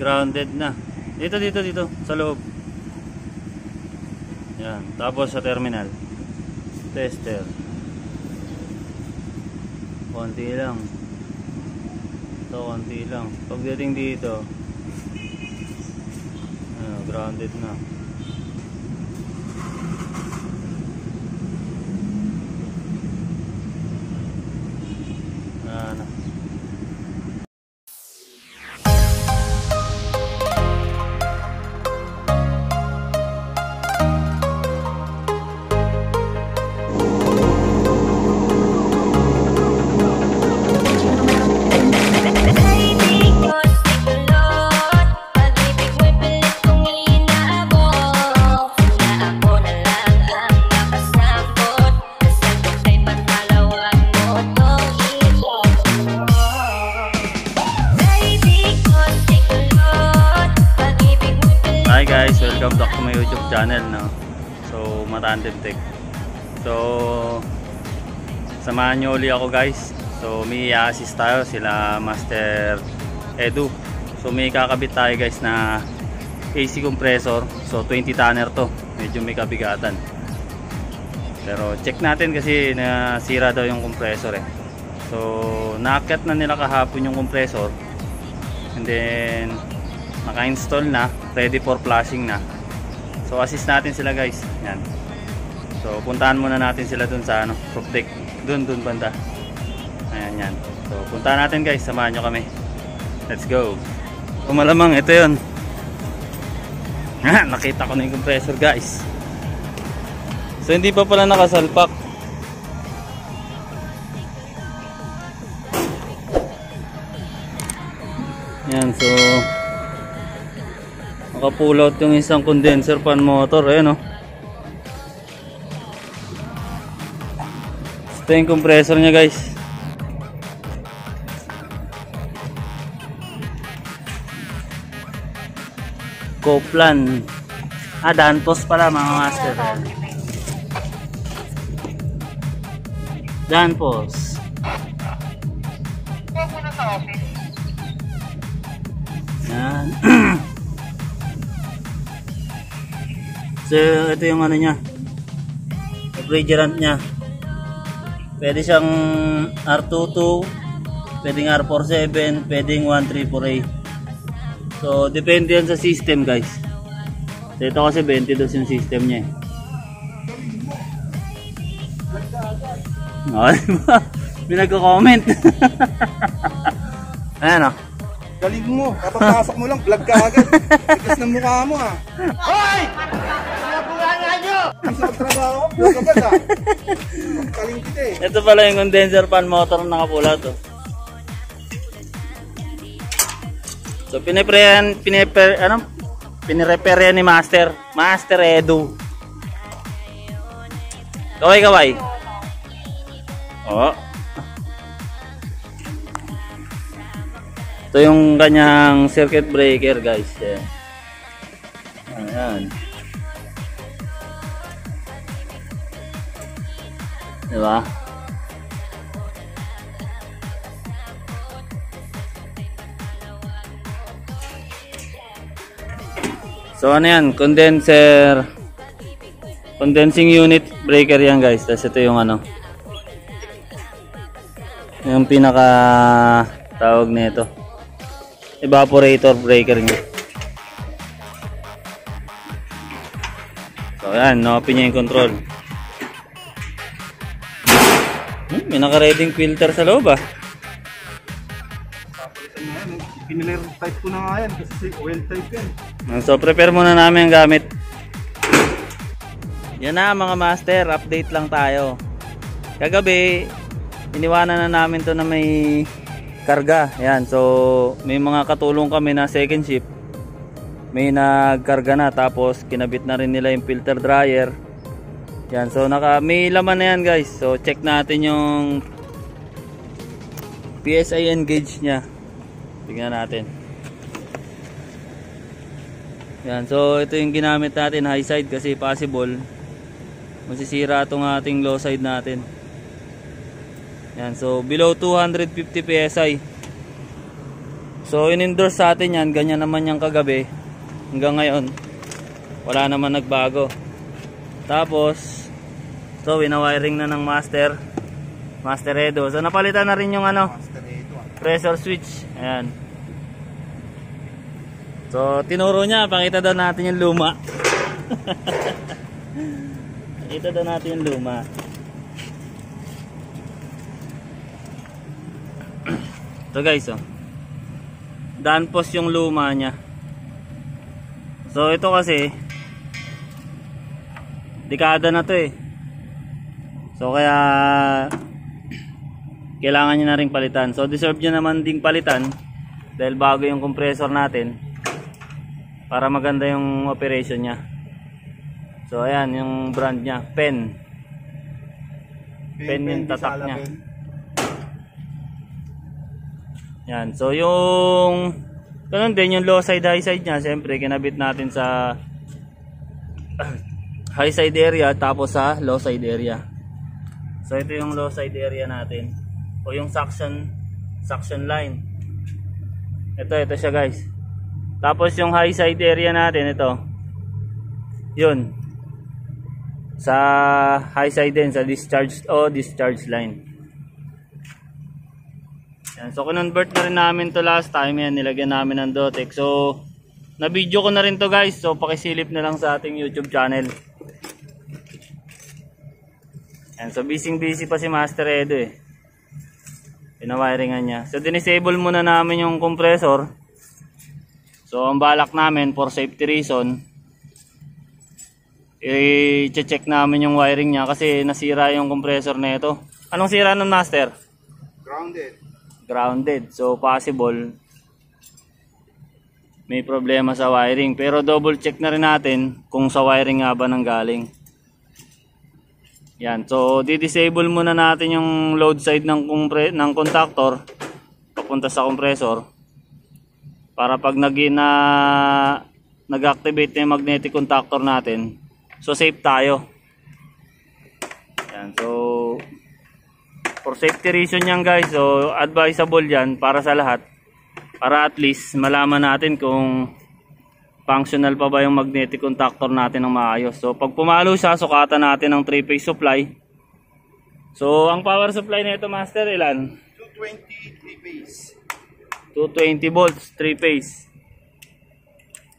grounded na. Dito, dito, dito, sa loob. Yan, tapos sa terminal. Tester. Konti lang. Ito, konti lang. Pagdating dito, ano, grounded na. So, Matandem Tech. So, samahan niyo uli ako guys. So, may i-assist tayo sila Master Edu. So, may kakabit tayo guys na AC compressor. So, 20 tonner to. Medyo may kabigatan. Pero check natin kasi nasira daw yung compressor eh. So, naakyat na nila kahapon yung compressor. And then, naka-install na, ready for flashing na. So assist natin sila guys. Yan. So puntahan muna natin sila dun sa ano, roof deck. Dun dun banda. Ayan yan. So puntahan natin guys, samahan nyo kami. Let's go. Kung malamang ito 'yon. Ha, nakita ko na yung compressor guys. So hindi pa pala nakasalpak. Yan, so Naka-pull out yung isang condenser fan motor, ayan o. Ito yung compressor niya guys. Coplan. Ah, Dantos pala mga master. Yan. So, ito yung ano niya. Refrigerant niya. Pwede siyang R22, pwedeng R47, pwedeng 1348. So, depende yan sa system, guys. So, ito kasi 22 yung system niya. eh. Oh, diba? Pinagko-comment. Ayan oh. Galing mo, kapapasok mo lang, vlog ka agad. Tigas ng mukha mo ah. Hoy! Ang sarap trabaho, vlog agad ah. Galing kita eh. Ito pala yung condenser fan motor na nakapula to. So piniprehan, piniper, ano? Pinirepair yan ni Master. Master Edu. Kaway kaway. Oh. Ito yung kanyang circuit breaker guys. Yan. Ayan. Diba? So ano yan? Condenser condensing unit breaker yan guys. Tapos ito yung ano yung pinaka tawag nito evaporator breaker niya. So yan, no-open yung control. May naka-reading filter sa loob ah. Pinilir type ko na nga yan kasi oil type yan. So prepare muna namin ang gamit. Yan na mga master, update lang tayo. Kagabi, iniwanan na namin to na may karga. Yan, so may mga katulong kami na second shift. May nagkarga na tapos kinabit na rin nila yung filter dryer. Yan, so naka may laman na yan guys. So check natin yung PSI gauge niya. Tingnan natin. Yan, so ito yung ginamit natin high side kasi possible masisira itong ating low side natin. Yan, so below 250 PSI. So in-endorse sa atin yan, ganyan naman yung kagabi. Hanggang ngayon, wala naman nagbago. Tapos, so winawiring na ng master. Master Edo. So napalitan na rin yung ano, ah. pressure switch. Ayan. So, tinuro niya, pakita daw natin yung luma. pakita daw natin yung luma. Ito guys, oh. Danpos yung luma niya. So, ito kasi, dekada na to eh. So, kaya, kailangan niya na ring palitan. So deserve niya naman ding palitan dahil bago yung compressor natin para maganda yung operation niya. So ayan yung brand niya, Pen. Pen yung tatak niya. Yan. So yung ganun din yung low side high side niya, siyempre kinabit natin sa high side area tapos sa low side area. So ito yung low side area natin o yung suction suction line. Ito ito siya guys. Tapos yung high side area natin ito. Yun. Sa high side din sa discharge o discharge line. Yan. So, convert na rin namin to last time. Yan, nilagyan namin ng Dotex. So, na-video ko na rin to guys. So, pakisilip na lang sa ating YouTube channel. Yan. So, busy busy pa si Master Edo eh. Pinawiringan niya. So, dinisable muna namin yung compressor. So, ang balak namin for safety reason, i-check namin yung wiring niya kasi nasira yung compressor na ito. Anong sira nun, Master? Grounded. grounded. So possible may problema sa wiring. Pero double check na rin natin kung sa wiring nga ba nang galing. Yan. So di-disable muna natin yung load side ng compre ng contactor papunta sa compressor para pag nagina nag-activate na yung magnetic contactor natin so safe tayo. Yan. So for safety reason yan guys so advisable yan para sa lahat para at least malaman natin kung functional pa ba yung magnetic contactor natin ng maayos? So pag pumalo siya sukatan natin ng 3 phase supply. So ang power supply nito master ilan? 220 3 phase. 220 volts 3 phase.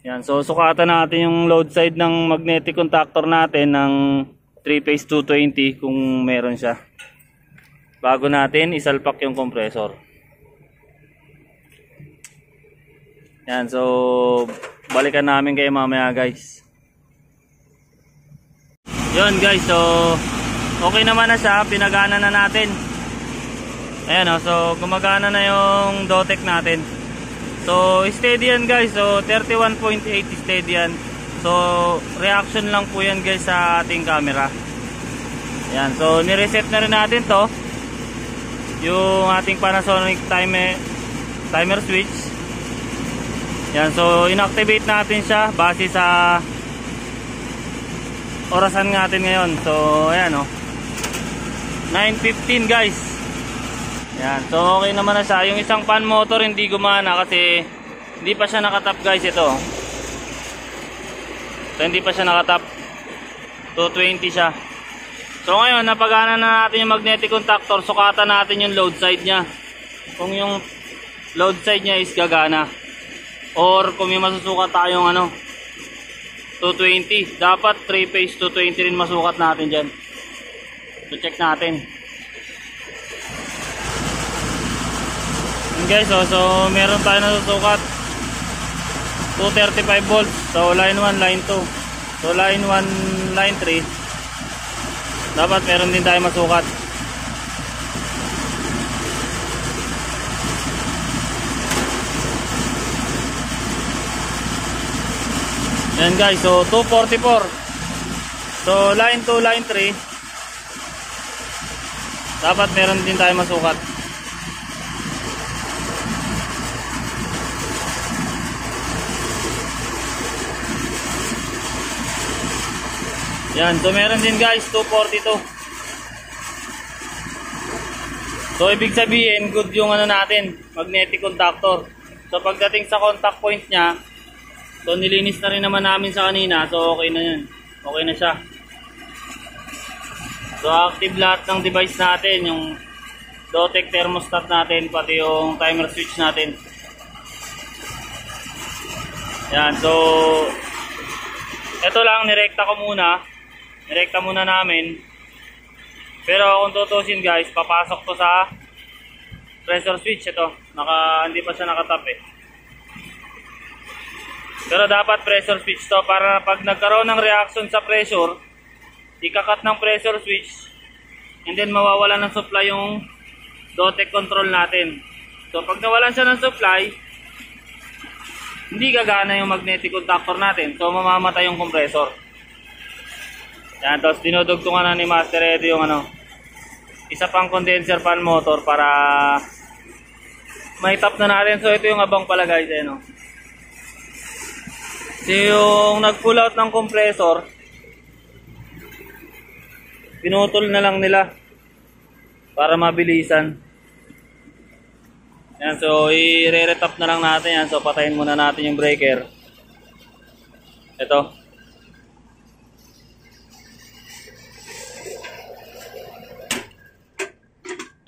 Yan so sukatan natin yung load side ng magnetic contactor natin ng 3 phase 220 kung meron siya. Bago natin isalpak yung compressor. Yan, so balikan namin kayo mamaya guys. Yun guys, so okay naman na siya, pinagana na natin. Ayan o, so gumagana na yung Dotec natin. So steady yan guys, so 31.8 steady yan. So reaction lang po yan guys sa ating camera. Ayan, so nireset na rin natin to yung ating Panasonic timer timer switch yan so inactivate natin siya base sa orasan natin ngayon. So ayan oh. 9.15 guys. Yan so okay naman na siya. Yung isang fan motor hindi gumana kasi hindi pa siya nakatap guys ito. So hindi pa siya nakatap. 220 siya. So ngayon, napagana na natin yung magnetic contactor, sukatan natin yung load side niya. Kung yung load side niya is gagana. Or kung may masusukat tayong ano, 220. Dapat 3 phase 220 rin masukat natin dyan. So check natin. Yun guys, oh, so meron tayo nasusukat. 235 volts. So line 1, line 2. So line 1, line 3 dapat meron din tayo masukat yan guys so 244 so line 2 line 3 dapat meron din tayo masukat Yan, so meron din guys, 242. So ibig sabihin, good yung ano natin, magnetic contactor. So pagdating sa contact point niya, so nilinis na rin naman namin sa kanina. So okay na yun. Okay na siya. So active lahat ng device natin, yung Dotec thermostat natin, pati yung timer switch natin. Yan, so ito lang nirekta ko muna. Nirekta muna namin. Pero kung tutusin guys, papasok to sa pressure switch ito. Naka hindi pa siya nakatap eh. Pero dapat pressure switch to para pag nagkaroon ng reaction sa pressure, ikakat ng pressure switch and then mawawala ng supply yung Dotec control natin. So pag nawalan siya ng supply, hindi gagana yung magnetic contactor natin. So mamamatay yung compressor. Yan, tapos dinudugtungan na ni Master Eddie yung ano, isa pang condenser fan motor para may tap na natin. So ito yung abang pala guys, eh, no? So yung nag-pull out ng compressor, pinutol na lang nila para mabilisan. Yan, so i-re-retap na lang natin yan. So patayin muna natin yung breaker. Ito.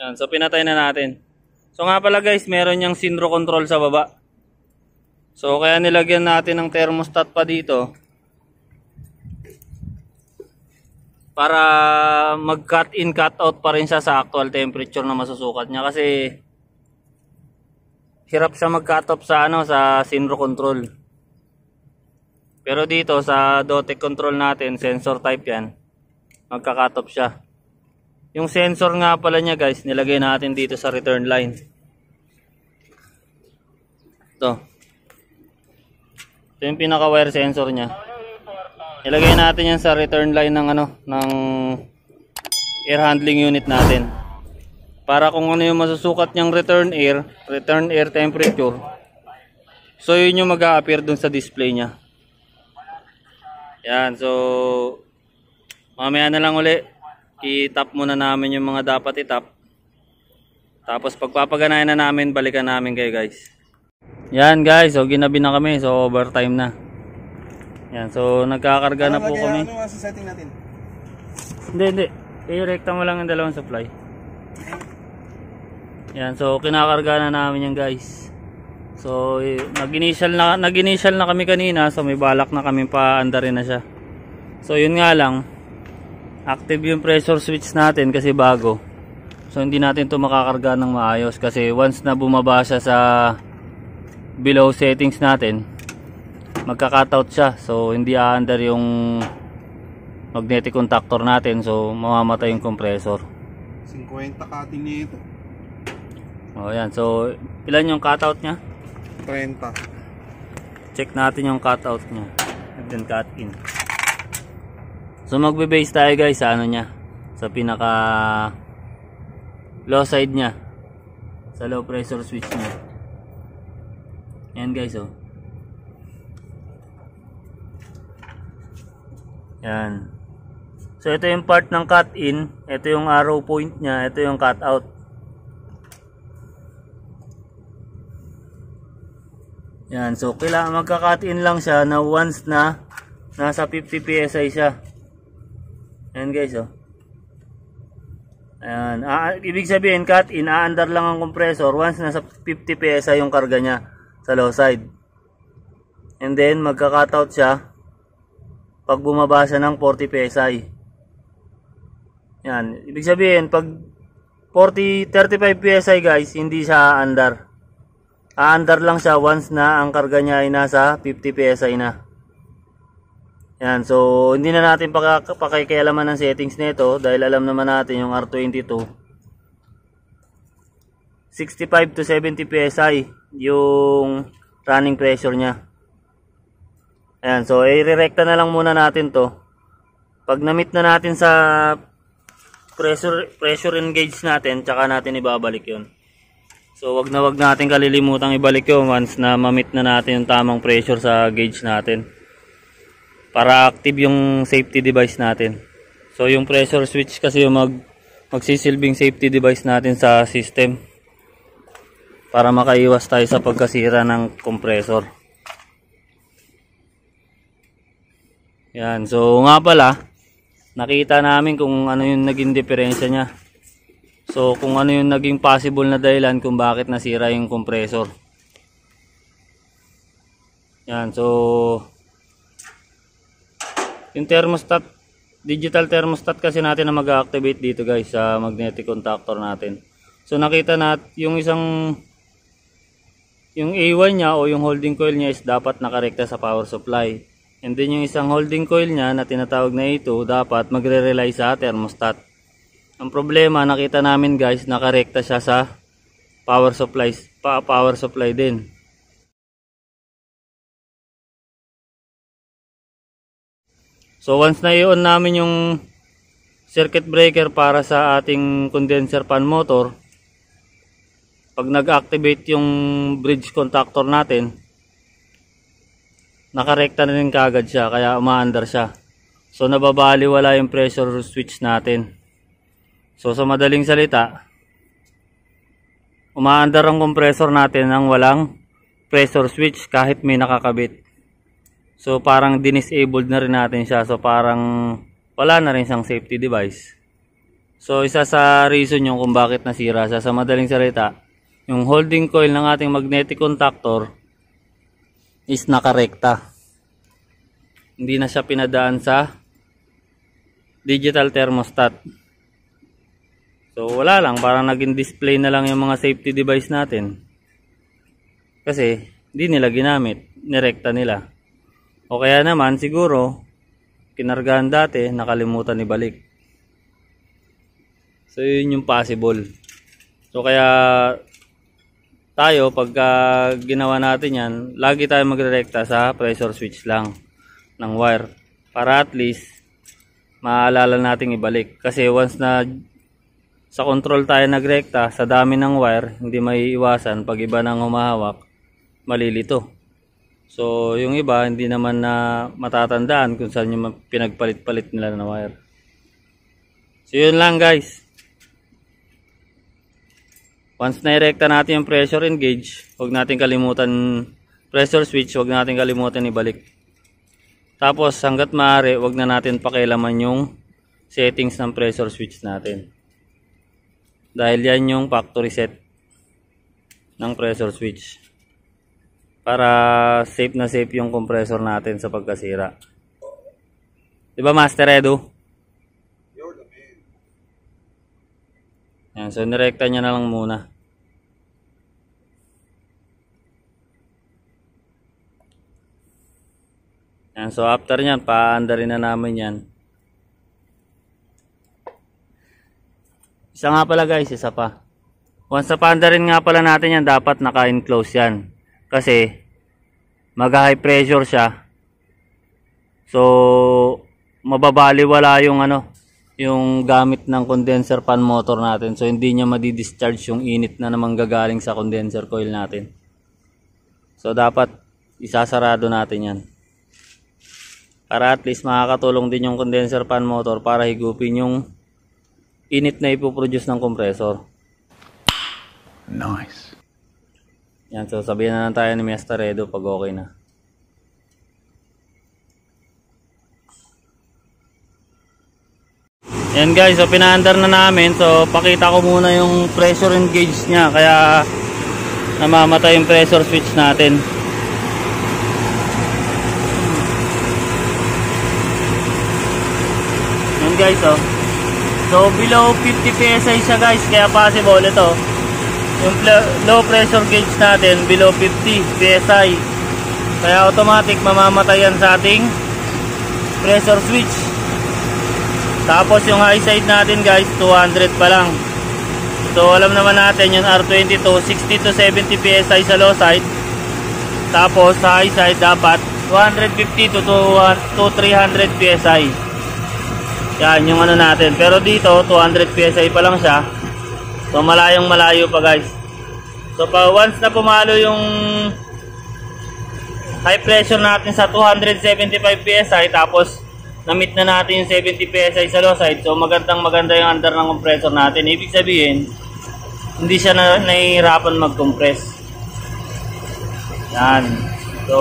Yan, so pinatay na natin. So nga pala guys, meron yung synchro control sa baba. So kaya nilagyan natin ng thermostat pa dito. Para mag-cut in, cut out pa rin siya sa actual temperature na masusukat niya. Kasi hirap siya mag-cut off sa ano sa synchro control. Pero dito sa Dotec control natin, sensor type 'yan. Magka-cut off siya. Yung sensor nga pala niya guys, nilagay natin dito sa return line. Ito. Ito yung pinaka wire sensor niya. Ilagay natin yan sa return line ng ano, ng air handling unit natin. Para kung ano yung masusukat niyang return air, return air temperature. So yun yung mag-a-appear dun sa display niya. Yan, so mamaya na lang uli i-tap muna namin yung mga dapat i-tap. Tapos pagpapaganayan na namin, balikan namin kayo guys. Yan guys, so ginabi na kami, so overtime na. Yan, so nagkakarga na po Ano, kami. Ano sa setting natin? Hindi, hindi. I-recta mo lang ang dalawang supply. Yan, so kinakarga na namin yan guys. So, nag-initial na, nag-initial na kami kanina, so may balak na kami pa andarin na siya. So, yun nga lang, active yung pressure switch natin kasi bago. So, hindi natin to makakarga ng maayos kasi once na bumaba siya sa below settings natin, magka-cutout siya. So, hindi aandar yung magnetic contactor natin. So, mamamatay yung compressor. 50 cutting nito. O, yan. So, ilan yung cutout niya? 30. Check natin yung cutout niya. And then cut in. So, magbe-base tayo guys sa ano niya. Sa pinaka low side niya. Sa low pressure switch niya. Yan guys, oh. Yan. So, ito yung part ng cut in. Ito yung arrow point niya. Ito yung cut out. Yan. So, kailangan magka-cut in lang siya na once na nasa 50 PSI siya. Yan guys, oh. Ayan. Ah, ibig sabihin, cut in, aandar lang ang compressor once nasa 50 PSI yung karga niya sa low side. And then, magka-cut out siya pag bumaba siya ng 40 PSI. Yan. Ibig sabihin, pag 40, 35 PSI guys, hindi siya aandar. Aandar lang siya once na ang karga niya ay nasa 50 PSI na. Yan, so hindi na natin paka, pakikialaman ng settings nito dahil alam naman natin yung R22 65 to 70 PSI yung running pressure niya. Ayan, so i-rerekta na lang muna natin to. Pag na-meet na natin sa pressure pressure engage natin, tsaka natin ibabalik 'yon. So wag na wag natin kalilimutang ibalik 'yon once na ma-meet na natin yung tamang pressure sa gauge natin para active yung safety device natin. So yung pressure switch kasi yung mag magsisilbing safety device natin sa system. Para makaiwas tayo sa pagkasira ng compressor. Yan, so nga pala, nakita namin kung ano yung naging diferensya niya. So kung ano yung naging possible na dahilan kung bakit nasira yung compressor. Yan, so yung thermostat, digital thermostat kasi natin na mag-activate dito guys sa magnetic contactor natin. So nakita nat yung isang yung A1 niya o yung holding coil niya is dapat nakarekta sa power supply. And then yung isang holding coil niya na tinatawag na ito dapat magre-rely sa thermostat. Ang problema nakita namin guys nakarekta siya sa power supply pa power supply din. So once na i-on namin yung circuit breaker para sa ating condenser fan motor, pag nag-activate yung bridge contactor natin, nakarekta na rin kagad siya kaya umaandar siya. So nababali wala yung pressure switch natin. So sa madaling salita, umaandar ang compressor natin ng walang pressure switch kahit may nakakabit. So parang disabled na rin natin siya. So parang wala na rin siyang safety device. So isa sa reason yung kung bakit nasira siya. Sa madaling salita, yung holding coil ng ating magnetic contactor is nakarekta. Hindi na siya pinadaan sa digital thermostat. So wala lang, parang naging display na lang yung mga safety device natin. Kasi hindi nila ginamit, nirekta nila. O kaya naman siguro kinargahan dati, nakalimutan ibalik. So yun yung possible. So kaya tayo pagka ginawa natin yan, lagi tayo magrerekta sa pressure switch lang ng wire para at least maalala nating ibalik. Kasi once na sa control tayo nagrekta sa dami ng wire, hindi may iwasan pag iba nang humahawak, malilito. So, yung iba, hindi naman na matatandaan kung saan yung pinagpalit-palit nila na wire. So, yun lang guys. Once na-erecta natin yung pressure and gauge, huwag natin kalimutan pressure switch, huwag natin kalimutan ibalik. Tapos, hanggat maaari, huwag na natin pakialaman yung settings ng pressure switch natin. Dahil yan yung factory set ng pressure switch para safe na safe yung compressor natin sa pagkasira. 'Di ba Master Edu? Yan, so nirekta niya na lang muna. Yan, so after niyan, paandarin na namin yan. Isa nga pala guys, isa pa. Once na paandarin nga pala natin yan, dapat naka-enclose yan. Kasi, mag-high pressure siya. So, mababaliwala yung ano, yung gamit ng condenser fan motor natin. So, hindi niya madi-discharge yung init na naman gagaling sa condenser coil natin. So, dapat isasarado natin yan. Para at least makakatulong din yung condenser fan motor para higupin yung init na ipoproduce ng compressor. Nice. Yan, so sabihin na lang tayo ni Mr. Redo pag okay na. Yan guys, so pinaandar na namin. So pakita ko muna yung pressure and gauge niya. Kaya namamatay yung pressure switch natin. Yan guys, oh. So below 50 PSI siya guys. Kaya possible ito. Yung low pressure gauge natin below 50 PSI. Kaya automatic mamamatay yan sa ating pressure switch. Tapos yung high side natin guys 200 pa lang. So alam naman natin yung R22 60 to 70 PSI sa low side. Tapos sa high side dapat 250 to, to, to 300 PSI. Yan yung ano natin. Pero dito 200 PSI pa lang siya. So malayong malayo pa guys. So pa once na pumalo yung high pressure natin sa 275 PSI tapos na-meet na natin yung 70 PSI sa low side. So magandang maganda yung under ng compressor natin. Ibig sabihin, hindi siya na, nahihirapan mag-compress. Yan. So,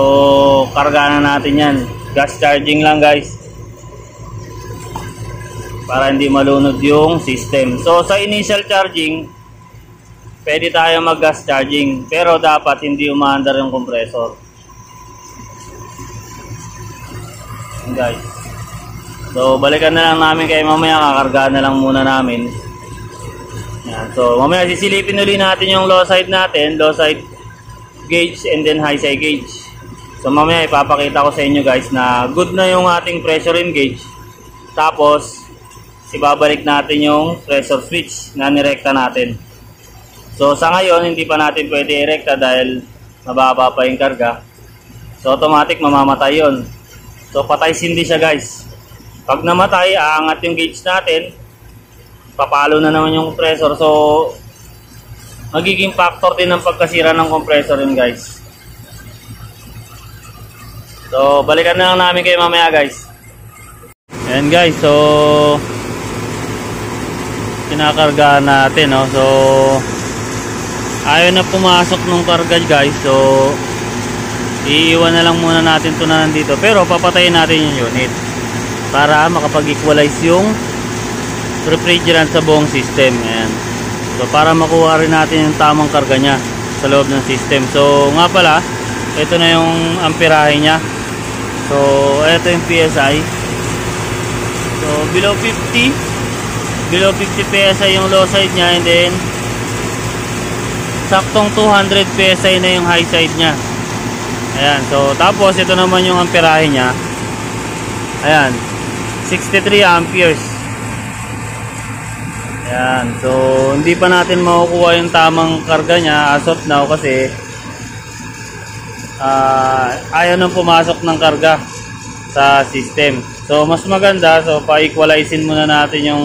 karga na natin yan. Gas charging lang guys. Para hindi malunod yung system. So, sa initial charging, pwede tayo mag-gas charging. Pero dapat hindi umaandar yung compressor. Guys. So, balikan na lang namin kay mamaya. Kakargaan na lang muna namin. Yan. So, mamaya sisilipin uli natin yung low side natin, low side gauge and then high side gauge. So, mamaya ipapakita ko sa inyo guys na good na yung ating pressure in gauge. Tapos, ibabalik natin yung pressure switch na nirekta natin. So, sa ngayon, hindi pa natin pwede irekta dahil mababa pa yung karga. So, automatic mamamatay yon. So, patay sindi siya guys. Pag namatay, aangat yung gauge natin, papalo na naman yung compressor. So, magiging factor din ng pagkasira ng compressor yun guys. So, balikan na lang namin kayo mamaya guys. Ayan guys, so kinakarga natin, no? So, ayaw na pumasok nung karga guys. So, iiwan na lang muna natin to na nandito. Pero, papatayin natin yung unit para makapag-equalize yung refrigerant sa buong system. Ayan. So para makuha rin natin yung tamang karga niya sa loob ng system. So nga pala, ito na yung amperahe niya. So ito yung PSI. So below 50, below 50 PSI yung low side niya and then saktong 200 PSI na yung high side niya. Ayan. So tapos ito naman yung amperahe niya. Ayan. 63 amperes. Yan. So, hindi pa natin makukuha yung tamang karga niya as of now kasi ah ayaw nang pumasok ng karga sa system. So, mas maganda. So, pa-equalizein muna natin yung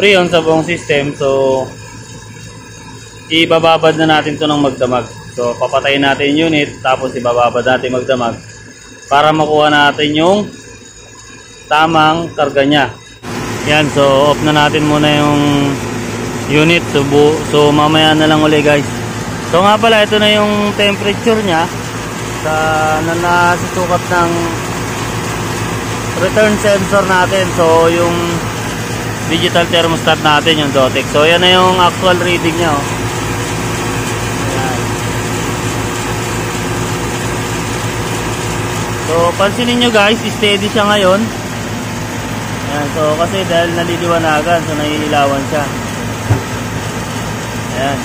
freon sa buong system. So, ibababad na natin to ng magdamag. So, papatayin natin yung unit tapos ibababad natin magdamag para makuha natin yung tamang karga niya. Yan, so off na natin muna yung unit. So, bu so mamaya na lang uli guys. So nga pala, ito na yung temperature niya sa na nasusukat ng return sensor natin. So yung digital thermostat natin, yung Dotex. So yan na yung actual reading niya. Oh. So pansinin nyo guys, steady siya ngayon. Ayan, so kasi dahil naliliwanagan, so naiilawan siya. Ayan.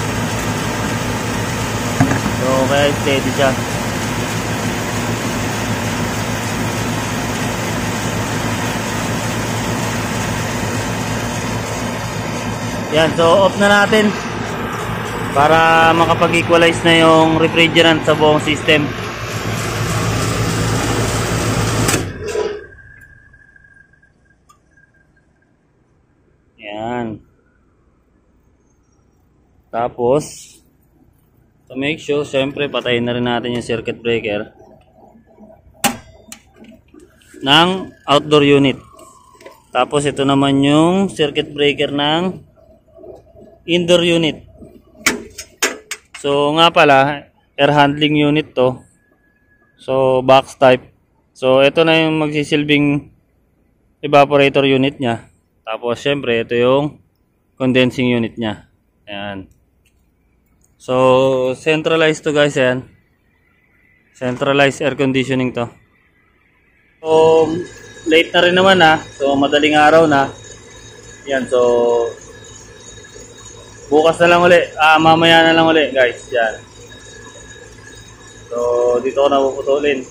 So kaya steady siya. Yan, so off na natin para makapag-equalize na yung refrigerant sa buong system. Yan. Tapos, to make sure, syempre patayin na rin natin yung circuit breaker ng outdoor unit. Tapos ito naman yung circuit breaker ng indoor unit. So nga pala, air handling unit to. So box type. So ito na yung magsisilbing evaporator unit niya. Tapos syempre ito yung condensing unit niya. Ayan. So centralized to guys yan. Centralized air conditioning to. So late na rin naman ha. So madaling araw na. Yan so bukas na lang uli. Ah mamaya na lang uli guys. Yan. So dito ko na puputulin.